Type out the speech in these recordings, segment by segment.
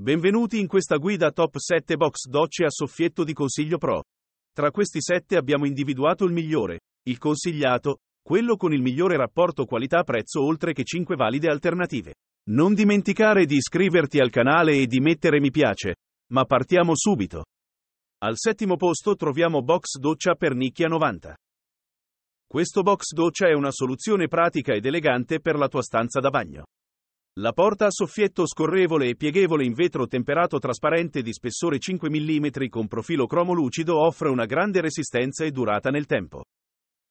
Benvenuti in questa guida top 7 box docce a soffietto di Consiglio Pro. Tra questi 7 abbiamo individuato il migliore, il consigliato, quello con il migliore rapporto qualità-prezzo oltre che 5 valide alternative. Non dimenticare di iscriverti al canale e di mettere mi piace, ma partiamo subito. Al settimo posto troviamo box doccia per nicchia 90. Questo box doccia è una soluzione pratica ed elegante per la tua stanza da bagno. La porta a soffietto scorrevole e pieghevole in vetro temperato trasparente di spessore 5 mm con profilo cromo lucido offre una grande resistenza e durata nel tempo.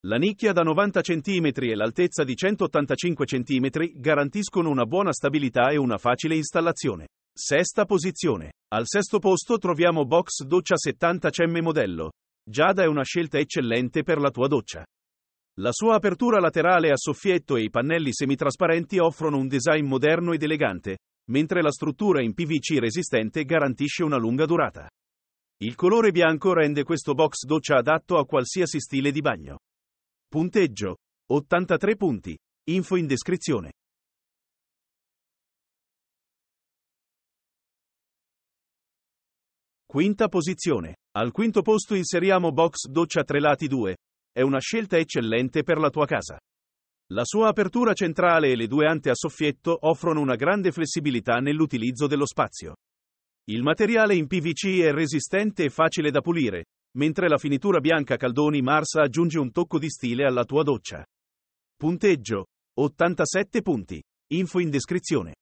La nicchia da 90 cm e l'altezza di 185 cm garantiscono una buona stabilità e una facile installazione. Sesta posizione. Al sesto posto troviamo Box Doccia 70 cm modello. Giada è una scelta eccellente per la tua doccia. La sua apertura laterale a soffietto e i pannelli semitrasparenti offrono un design moderno ed elegante, mentre la struttura in PVC resistente garantisce una lunga durata. Il colore bianco rende questo box doccia adatto a qualsiasi stile di bagno. Punteggio 83 punti. Info in descrizione. Quinta posizione. Al quinto posto inseriamo box doccia 3 lati 2, è una scelta eccellente per la tua casa. La sua apertura centrale e le due ante a soffietto offrono una grande flessibilità nell'utilizzo dello spazio. Il materiale in PVC è resistente e facile da pulire, mentre la finitura bianca Caldoni Mars aggiunge un tocco di stile alla tua doccia. Punteggio 87 punti. Info in descrizione.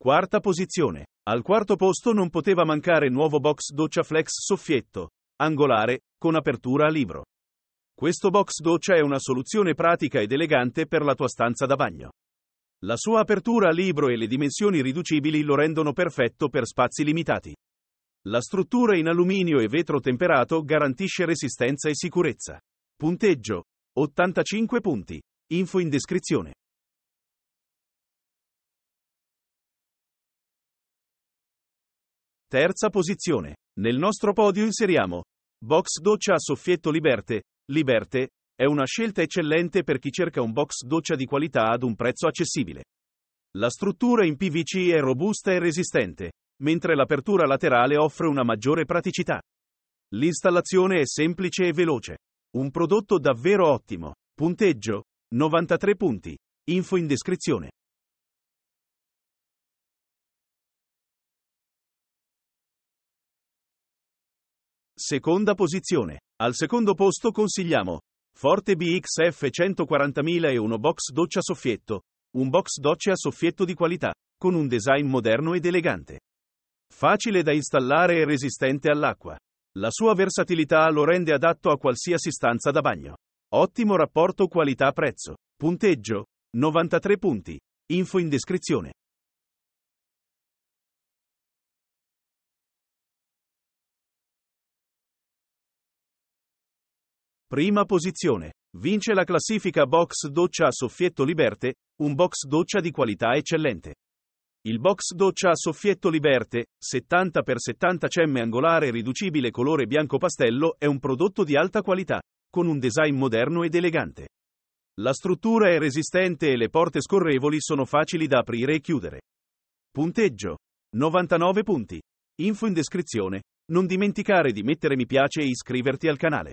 Quarta posizione. Al quarto posto non poteva mancare nuovo box doccia flex soffietto, angolare, con apertura a libro. Questo box doccia è una soluzione pratica ed elegante per la tua stanza da bagno. La sua apertura a libro e le dimensioni riducibili lo rendono perfetto per spazi limitati. La struttura in alluminio e vetro temperato garantisce resistenza e sicurezza. Punteggio 85 punti. Info in descrizione. Terza posizione. Nel nostro podio inseriamo Box doccia a soffietto Liberte. Liberte è una scelta eccellente per chi cerca un box doccia di qualità ad un prezzo accessibile. La struttura in PVC è robusta e resistente, mentre l'apertura laterale offre una maggiore praticità. L'installazione è semplice e veloce. Un prodotto davvero ottimo. Punteggio 93 punti. Info in descrizione. Seconda posizione. Al secondo posto consigliamo Forte BXF 140.000 e uno box doccia soffietto. Un box doccia soffietto di qualità, con un design moderno ed elegante. Facile da installare e resistente all'acqua. La sua versatilità lo rende adatto a qualsiasi stanza da bagno. Ottimo rapporto qualità-prezzo. Punteggio 93 punti. Info in descrizione. Prima posizione. Vince la classifica box doccia a soffietto Liberte, un box doccia di qualità eccellente. Il box doccia a soffietto Liberte, 70x70 cm angolare riducibile colore bianco pastello, è un prodotto di alta qualità, con un design moderno ed elegante. La struttura è resistente e le porte scorrevoli sono facili da aprire e chiudere. Punteggio 99 punti. Info in descrizione. Non dimenticare di mettere mi piace e iscriverti al canale.